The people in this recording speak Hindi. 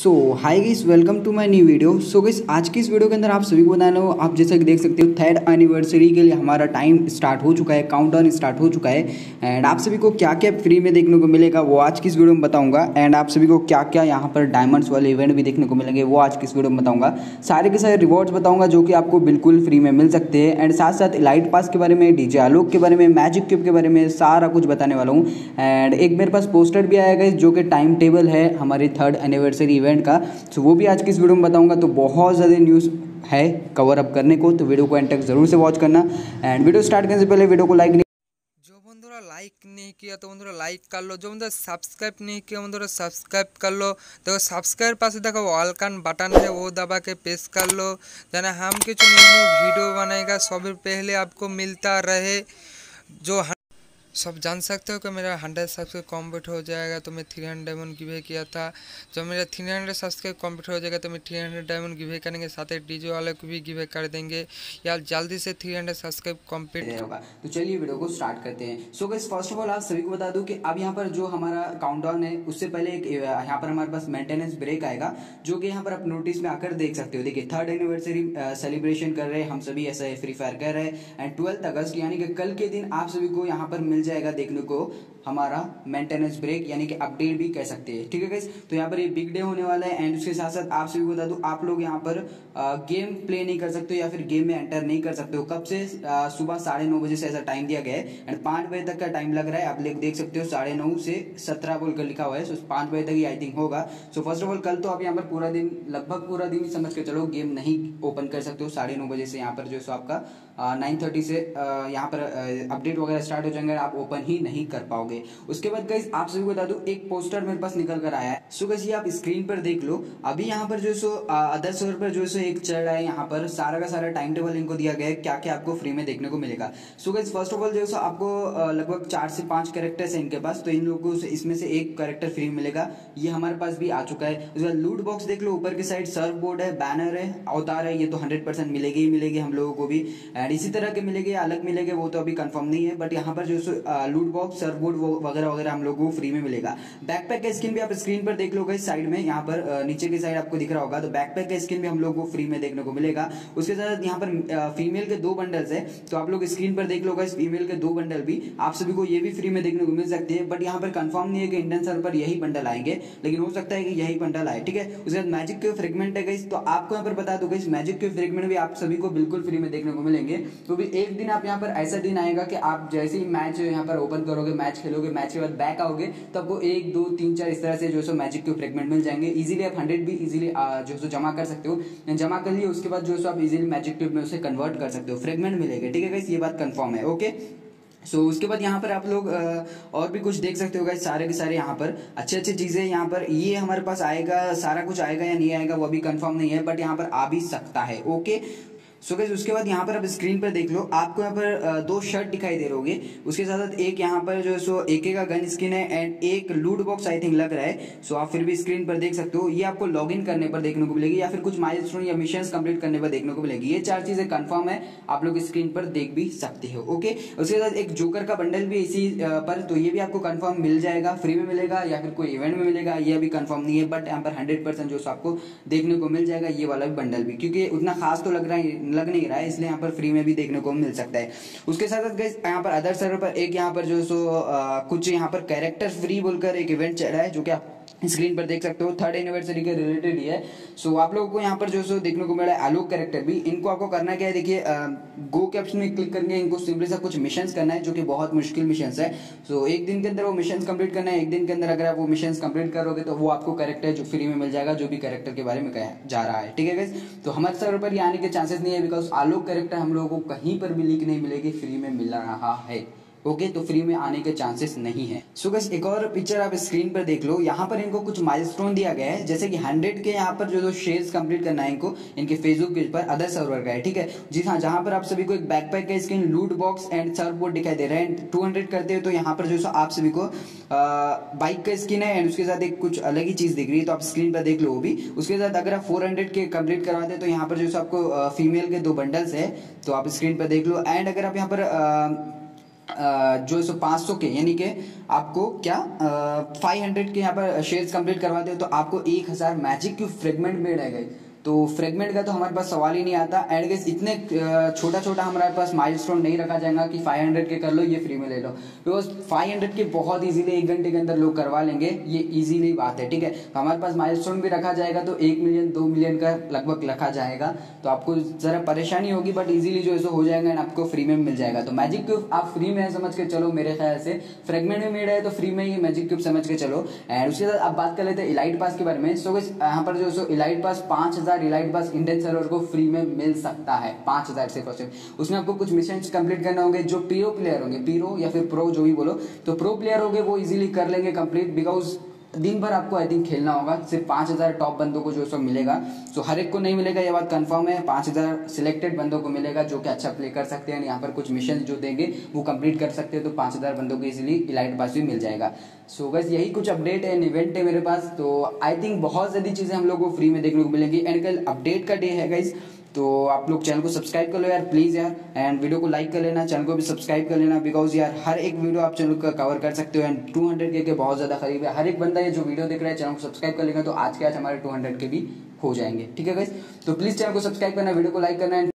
So hi guys welcome to my new video so guys आज की इस वीडियो के अंदर आप सभी को बताना हो, आप जैसा कि देख सकते हो थर्ड एनिवर्सरी के लिए हमारा टाइम स्टार्ट हो चुका है काउंटडाउन स्टार्ट हो चुका है। एंड आप सभी को क्या क्या फ्री में देखने को मिलेगा, वो आज की इस वीडियो में बताऊँगा। एंड आप सभी को क्या क्या यहाँ पर डायमंड्स वाले इवेंट भी देखने को मिलेंगे, वो आज की इस वीडियो में बताऊँगा। सारे के सारे रिवॉर्ड्स बताऊँगा जो कि आपको बिल्कुल फ्री में मिल सकते हैं। एंड साथ साथ लाइट पास के बारे में डीजे आलोक के बारे में मैजिक क्यूब के बारे में सारा कुछ बताने वाला हूँ। एंड एक मेरे पास पोस्टर भी आएगा जो कि टाइम टेबल है हमारे थर्ड एनिवर्सरी इवेंट का। सो वो भी आज की इस वीडियो में बताऊँगा। तो बहुत ज़्यादा न्यूज़ है कवर अप करने को। तो वीडियो को एंड तक ज़रूर से वॉच करना। एंड वीडियो स्टार्ट करने से पहले वीडियो को लाइक जो बंधुरा लाइक नहीं किया तो बंधुरा लाइक कर लो। जो बंधुरा सब्सक्राइब नहीं किया बंधुरा सब्सक्राइब कर लो। देखो सब्सक्राइब पास देखो ऑलकान बटन है, वो दबा के प्रेस कर लो। जाना हम कुछ न्यू वीडियो बनाएगा सब पहले आपको मिलता रहे। जो सब जान सकते हो कि मेरा हंड्रेड सब्सक्राइब कंप्लीट हो जाएगा तो मैं थ्री हंड्रेड डायमंड गिवे किया था। जब मेरा थ्री हंड्रेड सब्सक्राइब कंप्लीट हो जाएगा तो मैं थ्री हंड्रेड डायमंड गिवे करेंगे, साथ ही डीजे वाले को भी गिवे कर देंगे। यार, जल्दी से थ्री हंड्रेड सब्सक्राइब कंप्लीट होगा। तो चलिए वीडियो को स्टार्ट करते हैं। So guys first of all आप सभी को बता दूँ कि अब यहाँ पर जो हमारा काउंटडाउन है, उससे पहले एक यहाँ पर हमारे पास मेंटेनेंस ब्रेक आएगा, जो कि यहाँ पर आप नोटिस में आकर देख सकते हो। देखिए थर्ड एनिवर्सरी सेलिब्रेशन कर रहे हैं हम सभी, ऐसा फ्री फायर कर रहे हैं। एंड ट्वेल्थ अगस्त, यानी कि कल के दिन आप सभी को यहाँ पर मिल जाएगा देखने को, हमारा मेंटेनेंस ब्रेक यानी कि अपडेट भी कह सकते हैं। ठीक है गाइस तो यहाँ पर ये बिग डे होने वाला है एंड उसके साथ साथ आप सभी को बता दूँ, आप लोग यहाँ पर गेम प्ले नहीं कर सकते हो या फिर गेम में एंटर नहीं कर सकते हो। कब से सुबह साढ़े नौ बजे से ऐसा टाइम दिया गया है एंड पाँच बजे तक का टाइम लग रहा है। आप लोग देख सकते हो साढ़े नौ से सत्रह बोलकर लिखा हुआ है। सो पाँच बजे तक ही आई थिंक होगा। सो फ़र्स्ट ऑफ़ ऑल कल तो आप यहाँ पर पूरा दिन, लगभग पूरा दिन ही समझ के चलो गेम नहीं ओपन कर सकते हो। साढ़े नौ बजे से यहाँ पर जो सो आपका नाइन थर्टी से यहाँ पर अपडेट वगैरह स्टार्ट हो जाएँगे। ओपन ही नहीं कर पाओगे। उसके बाद गाइज़ आप सभी को बता दूँ, एक पोस्टर मेरे पास निकल कर आया है। सो ये आप स्क्रीन पर देख लो। अभी यहाँ पर जो सो अदर सर्वर पर जो सो एक चल रहा है यहाँ पर, सारा का सारा टाइम टेबल इनको दिया गया है क्या क्या आपको फ्री में देखने को मिलेगा। So guys first of all जो सो आपको लगभग चार से पाँच कैरेक्टर्स है इनके पास तो इन लोगों से, इसमें से एक कैरेक्टर फ्री मिलेगा। ये हमारे पास भी आ चुका है। उसके बाद लूट बॉक्स देख लो, ऊपर की साइड सर्व बोर्ड है बैनर है, अवतार है, ये तो हंड्रेड परसेंट मिलेगी ही मिलेगी हम लोगों को भी। एंड इसी तरह के मिलेगी, अलग मिलेंगे, वो तो अभी कंफर्म नहीं है बट यहाँ पर जो लूट बॉक्स सर्व बोर्ड वगैरह वगैरह हम लोगों को फ्री में मिलेगा। बैकपैक का स्किन भी आप स्क्रीन पर देख लोगे साइड में, यहाँ पर नीचे की साइड आपको दिख रहा होगा तो बैकपैक का स्किन भी हम लोग को फ्री में देखने को मिलेगा। उसके साथ यहाँ पर फीमेल के दो बंडल्स है तो आप लोग स्क्रीन पर देख लोगे फीमेल के दो बंडल भी। आप सभी को ये भी फ्री में देखने को मिल सकते हैं बट यहाँ पर कंफर्म नहीं है कि इंडियन सर्वर पर यही बंडल आएँगे, लेकिन हो सकता है कि यही बंडल आए, ठीक है? उसके बाद मैजिक के फ्रेगमेंट है गई तो आपको यहाँ पर बता दो गई मैजिक के फ्रेगमेंट भी आप सभी को बिल्कुल फ्री में देखने को मिलेंगे। तो भी एक दिन आप यहाँ पर ऐसा दिन आएगा कि आप जैसे ही मैच यहाँ पर ओपन करोगे मैच खेलोगे मैच के बाद बैक आओगे तो आपको एक दो तीन चार इस तरह से जो सो मैजिक के फ्रेगमेंट मिल जाएँगे। इजीली आप हंड्रेड भी इजीली जो सो जमा कर सकते हो। जमा कर लिए उसके बाद जो सो आप इजीली मैजिक क्यूब में उसे कन्वर्ट कर सकते हो। फ्रेगमेंट मिलेगा ठीक है ये बात कंफर्म है ओके सो so, उसके बाद यहाँ पर आप लोग और भी कुछ देख सकते हो गाइस सारे के सारे यहाँ पर। अच्छे अच्छे चीज़ें यहाँ पर ये हमारे पास आएगा सारा कुछ आएगा या नहीं आएगा वो अभी कंफर्म नहीं है बट यहाँ पर आ भी सकता है ओके सो गैस उसके बाद यहाँ पर आप स्क्रीन पर देख लो, आपको यहाँ पर दो शर्ट दिखाई दे रहोगे उसके साथ साथ एक यहाँ पर जो है सो एक का गन स्किन है एंड एक लूट बॉक्स आई थिंक लग रहा है। सो आप फिर भी स्क्रीन पर देख सकते हो। ये आपको लॉग इन करने पर देखने को मिलेगी या फिर कुछ माइल या मिशन कंप्लीट करने पर देखने को मिलेगी। ये चार चीज़ें कन्फर्म है। आप लोग स्क्रीन पर देख भी सकते हो ओके उसके साथ एक जोकर का बंडल भी इसी पर तो ये भी आपको कन्फर्म मिल जाएगा। फ्री में मिलेगा या फिर कोई इवेंट में मिलेगा, ये अभी कन्फर्म नहीं है बट यहाँ पर हंड्रेड जो आपको देखने को मिल जाएगा, ये वाला भी बंडल भी। क्योंकि उतना खास तो लग रहा है लग नहीं रहा है, इसलिए यहाँ पर फ्री में भी देखने को मिल सकता है। उसके साथ साथ गई यहाँ पर अदर सर्वर पर एक यहाँ पर जो सो कुछ यहाँ पर कैरेक्टर फ्री बोलकर एक इवेंट चल रहा है, जो क्या स्क्रीन पर देख सकते हो थर्ड एनिवर्सरी के रिलेटेड ही है। सो आप लोगों को यहाँ पर जो सो देखने को मिला है आलोक कैरेक्टर भी इनको आपको करना क्या है? देखिए गो के ऑप्शन में क्लिक करके इनको सिंपली सा कुछ मिशन करना है जो कि बहुत मुश्किल मिशन है। सो so, एक दिन के अंदर वो मिशन कंप्लीट करना है एक दिन के अंदर अगर आप वो मिशन कंप्लीट करोगे तो वो आपको कैरेक्टर जो फ्री में मिल जाएगा जो भी कैरेक्टर के बारे में कहा जा रहा है। ठीक है गैस तो हमारे सर्वर पर ये आने के चांसेस नहीं है बिकॉज़ आलोक कैरेक्टर हम लोगों को कहीं पर भी लीक नहीं मिलेगी फ्री में मिल रहा है। ओके तो फ्री में आने के चांसेस नहीं है। सो so, एक और पिक्चर आप स्क्रीन पर देख लो। यहाँ पर इनको कुछ माइलस्टोन दिया गया है। जैसे कि 100 के यहाँ पर जो जो शेयर्स कंप्लीट करना है इनको इनके फेसबुक पेज पर अदर सर्वर का है ठीक है? जी हाँ जहाँ पर आप सभी को एक बैकपैक का स्क्रीन लूट बॉक्स एंड सर्व बोर्ड दिखाई दे रहा है। टू करते हो तो यहाँ पर जो सो आप सभी को बाइक का स्किन है एंड उसके साथ एक कुछ अलग ही चीज़ दिख रही है तो आप स्क्रीन पर देख लो वो भी। उसके साथ अगर आप फोर के कंप्लीट करवाते तो यहाँ पर जो आपको फीमेल के दो बंडल्स है तो आप स्क्रीन पर देख लो। एंड अगर आप यहाँ पर जो है सो पाँच सौ के, यानी कि आपको क्या फाइव हंड्रेड के यहाँ पर शेयर्स कंप्लीट करवाते हो तो आपको एक हज़ार मैजिक क्यूब फ्रेगमेंट मिलेगा तो फ्रेगमेंट का तो हमारे पास सवाल ही नहीं आता। एंड गेस इतने छोटा छोटा हमारे पास माइलस्टोन नहीं रखा जाएगा कि 500 के कर लो, ये फ्री में ले लो। बिकॉज़ 500 के बहुत इजीली एक घंटे के अंदर लोग करवा लेंगे, ये इजीली बात है, ठीक है? तो हमारे पास माइलस्टोन भी रखा जाएगा तो एक मिलियन दो मिलियन का लगभग रखा जाएगा। तो आपको जरा परेशानी होगी बट इजीली जो है हो जाएगा एंड आपको फ्री में मिल जाएगा। तो मैजिक क्यूब आप फ्री में समझ के चलो, मेरे ख्याल से। फ्रेगमेंट में रहा है तो फ्री में ही मैजिक क्यूब समझ के चलो। एंड उसके साथ आप बात कर लेते हैं इलाइट पास के बारे में। सो यहाँ पर जो सो इलाइट पास पाँच हज़ार इलाइट बस इंडियन सर्वर को फ्री में मिल सकता है, पाँच हज़ार से फ़र्स्ट उसमें आपको कुछ मिशन कंप्लीट करना होंगे जो पीरो प्लेयर होंगे पीरो या फिर प्रो जो भी बोलो तो प्रो प्लेयर होंगे वो इजीली कर लेंगे कंप्लीट बिकॉज़ दिन भर आपको आई थिंक खेलना होगा। सिर्फ़ पाँच हज़ार टॉप बंदों को जो सब मिलेगा। सो हर एक को नहीं मिलेगा, ये बात कंफर्म है। पाँच हज़ार सिलेक्टेड बंदों को मिलेगा, जो कि अच्छा प्ले कर सकते हैं यहाँ पर कुछ मिशन जो देंगे, वो कंप्लीट कर सकते हैं। तो पाँच हज़ार बंदों को इजीली इलाइट पास भी मिल जाएगा। सो बस यही कुछ अपडेट है इवेंट है मेरे पास। तो आई थिंक बहुत ज़्यादा चीज़ें हम लोग को फ्री में देखने को मिलेंगी। एंड कल अपडेट का डे है गाइज़ तो आप लोग चैनल को सब्सक्राइब कर लो यार प्लीज़ यार एंड वीडियो को लाइक कर लेना, चैनल को भी सब्सक्राइब कर लेना बिकॉज़ यार हर एक वीडियो आप चैनल का कवर कर सकते हो एंड टू हंड्रेड के बहुत ज़्यादा करीब है। हर एक बंदा ये जो वीडियो देख रहा है, चैनल को सब्सक्राइब कर लेगा तो आज के आज हमारे टू हंड्रेड के भी हो जाएँगे। ठीक है गाइज़ तो प्लीज़ चैनल को सब्सक्राइब करना वीडियो को लाइक करना